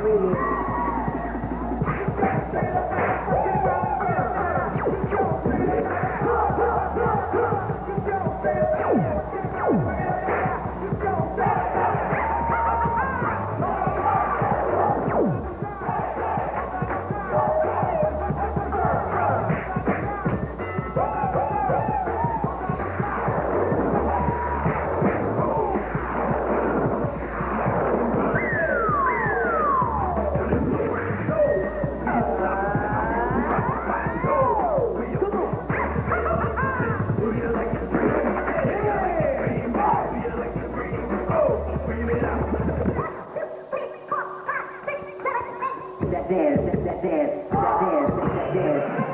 three years. That, that dance, that